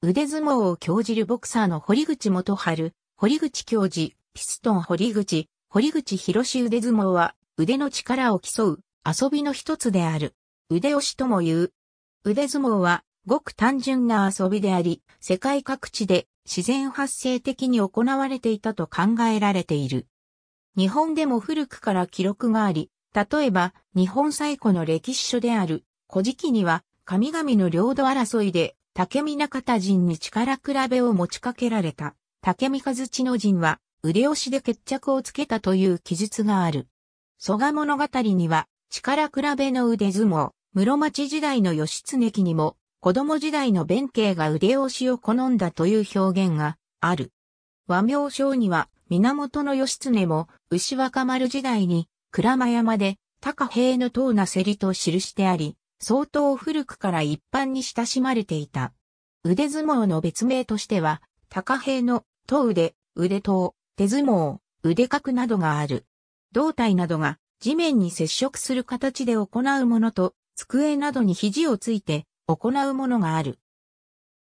腕相撲を興じるボクサーの堀口元春、堀口教授、ピストン堀口、堀口博腕相撲は腕の力を競う遊びの一つである。腕押しとも言う。腕相撲はごく単純な遊びであり、世界各地で自然発生的に行われていたと考えられている。日本でも古くから記録があり、例えば日本最古の歴史書である古事記には神々の領土争いで竹見中田人に力比べを持ちかけられた竹見和地の人は腕押しで決着をつけたという記述がある。蘇我物語には力比べの腕相撲、室町時代の義経記にも子供時代の弁慶が腕押しを好んだという表現がある。和名称には源義経も牛若丸時代に鞍馬山で高平の塔なせりと記してあり、相当古くから一般に親しまれていた。腕相撲の別名としては、高平の塔腕、腕塔、手相撲、腕角などがある。胴体などが地面に接触する形で行うものと、机などに肘をついて行うものがある。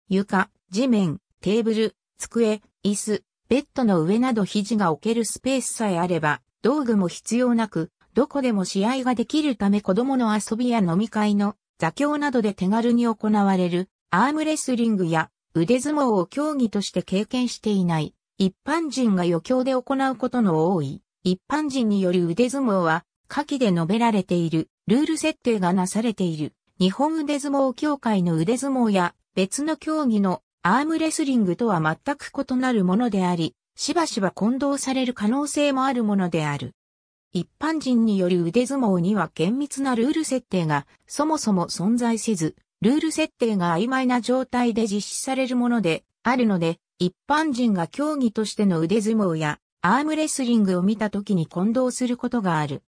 床、地面、テーブル、机、椅子、ベッドの上など肘が置けるスペースさえあれば、道具も必要なく、どこでも試合ができるため子供の遊びや飲み会の座興などで手軽に行われるアームレスリングや腕相撲を競技として経験していない一般人が余興で行うことの多い一般人による腕相撲は下記で述べられているルール設定がなされている日本腕相撲協会の腕相撲や別の競技のアームレスリングとは全く異なるものであり、しばしば混同される可能性もあるものである。一般人による腕相撲には厳密なルール設定がそもそも存在せず、ルール設定が曖昧な状態で実施されるものであるので、一般人が競技としての腕相撲やアームレスリングを見た時に混同することがある。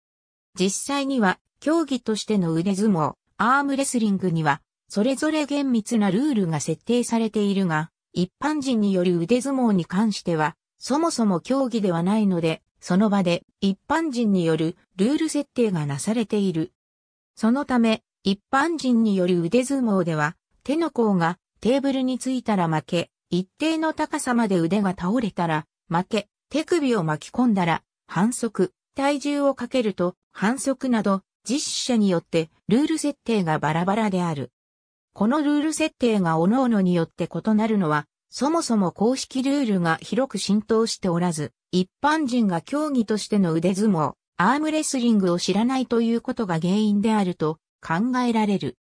実際には競技としての腕相撲、アームレスリングには、それぞれ厳密なルールが設定されているが、一般人による腕相撲に関しては、そもそも競技ではないので、その場で一般人によるルール設定がなされている。そのため、一般人による腕相撲では、手の甲がテーブルについたら負け、一定の高さまで腕が倒れたら負け、手首を巻き込んだら反則、体重をかけると反則など実施者によってルール設定がバラバラである。このルール設定が各々によって異なるのは、そもそも公式ルールが広く浸透しておらず、一般人が競技としての腕相撲、アームレスリングを知らないということが原因であると考えられる。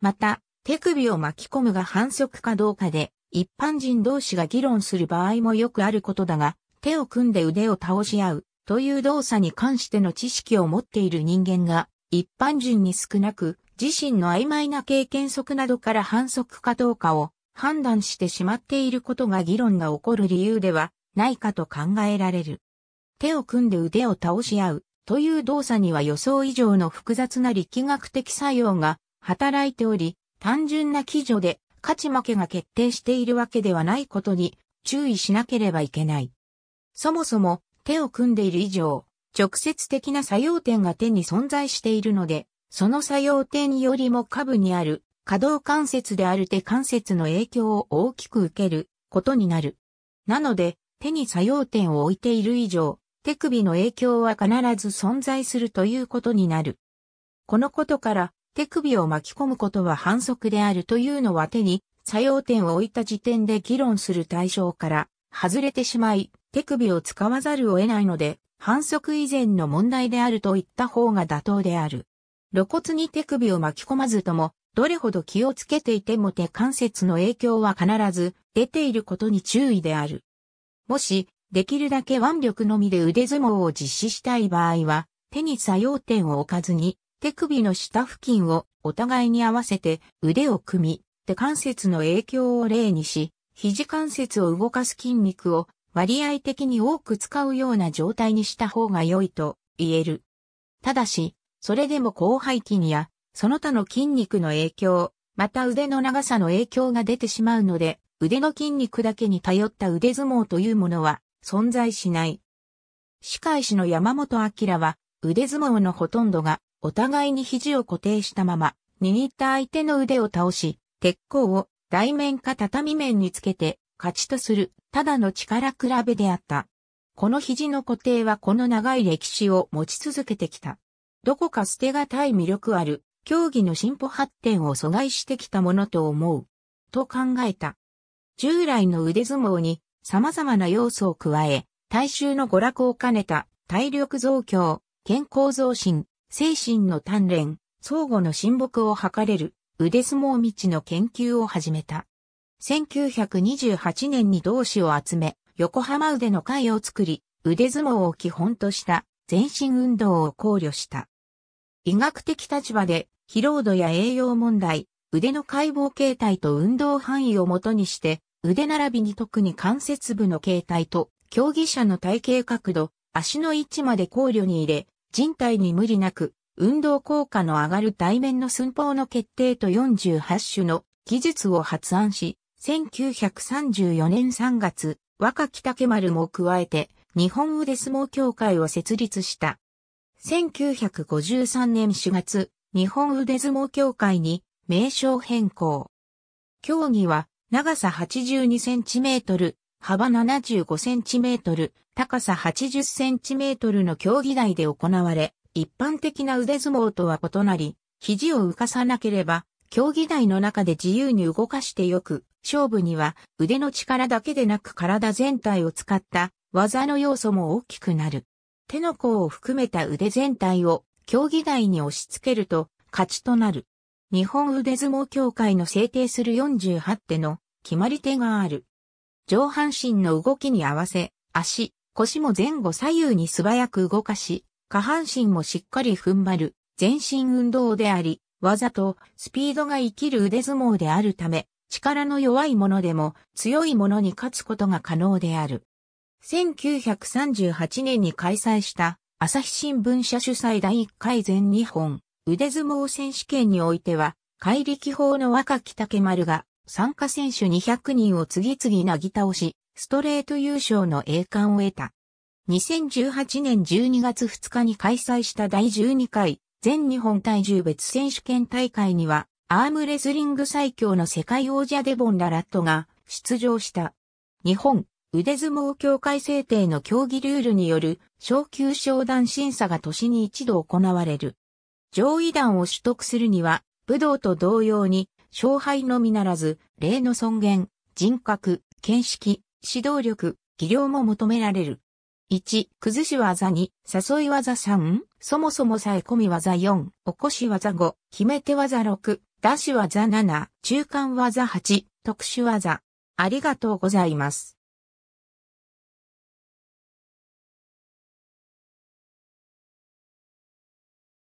また、手首を巻き込むが反則かどうかで、一般人同士が議論する場合もよくあることだが、手を組んで腕を倒し合うという動作に関しての知識を持っている人間が一般人に少なく、自身の曖昧な経験則などから反則かどうかを判断してしまっていることが議論が起こる理由ではないかと考えられる。手を組んで腕を倒し合うという動作には予想以上の複雑な力学的作用が働いており、単純な基準で勝ち負けが決定しているわけではないことに注意しなければいけない。そもそも手を組んでいる以上、直接的な作用点が手に存在しているので、その作用点よりも下部にある可動関節である手関節の影響を大きく受けることになる。なので、手に作用点を置いている以上、手首の影響は必ず存在するということになる。このことから手首を巻き込むことは反則であるというのは手に作用点を置いた時点で議論する対象から外れてしまい手首を使わざるを得ないので反則以前の問題であると言った方が妥当である。露骨に手首を巻き込まずとも、どれほど気をつけていても手関節の影響は必ず出ていることに注意である。もし、できるだけ腕力のみで腕相撲を実施したい場合は、手に作用点を置かずに、手首の下付近をお互いに合わせて腕を組み、手関節の影響を例にし、肘関節を動かす筋肉を割合的に多く使うような状態にした方が良いと言える。ただし、それでも広背筋や、その他の筋肉の影響、また腕の長さの影響が出てしまうので、腕の筋肉だけに頼った腕相撲というものは存在しない。司会師の山本明は、腕相撲のほとんどが、お互いに肘を固定したまま、握った相手の腕を倒し、鉄鋼を大面か畳面につけて勝ちとするただの力比べであった。この肘の固定はこの長い歴史を持ち続けてきた。どこか捨てがたい魅力ある競技の進歩発展を阻害してきたものと思う。と考えた。従来の腕相撲に様々な要素を加え、大衆の娯楽を兼ねた体力増強、健康増進、精神の鍛錬、相互の親睦を図れる腕相撲道の研究を始めた。1928年に同志を集め、横浜腕の会を作り、腕相撲を基本とした全身運動を考慮した。医学的立場で疲労度や栄養問題、腕の解剖形態と運動範囲をもとにして、腕並びに特に関節部の形態と、競技者の体型角度、足の位置まで考慮に入れ、人体に無理なく、運動効果の上がる対面の寸法の決定と48種の技術を発案し、1934年3月、若木竹丸も加えて、日本腕相撲協会を設立した。1953年4月、日本腕相撲協会に名称変更。競技は長さ82センチメートル、幅75センチメートル、高さ80センチメートルの競技台で行われ、一般的な腕相撲とは異なり、肘を浮かさなければ、競技台の中で自由に動かしてよく、勝負には腕の力だけでなく体全体を使った技の要素も大きくなる。手の甲を含めた腕全体を競技台に押し付けると勝ちとなる。日本腕相撲協会の制定する48手の決まり手がある。上半身の動きに合わせ、足、腰も前後左右に素早く動かし、下半身もしっかり踏ん張る全身運動であり、技とスピードが生きる腕相撲であるため、力の弱いものでも強いものに勝つことが可能である。1938年に開催した朝日新聞社主催第1回全日本腕相撲選手権においては、怪力法の若木竹丸が参加選手200人を次々なぎ倒し、ストレート優勝の栄冠を得た。2018年12月2日に開催した第12回全日本体重別選手権大会には、アームレスリング最強の世界王者デボン・ララットが出場した。日本腕相撲協会制定の競技ルールによる昇級昇段審査が年に一度行われる。上位段を取得するには、武道と同様に、勝敗のみならず、霊の尊厳、人格、見識、指導力、技量も求められる。1、崩し技2、誘い技3、そもそもさえ込み技4、起こし技5、決め手技6、出し技7、中間技8、特殊技。ありがとうございます。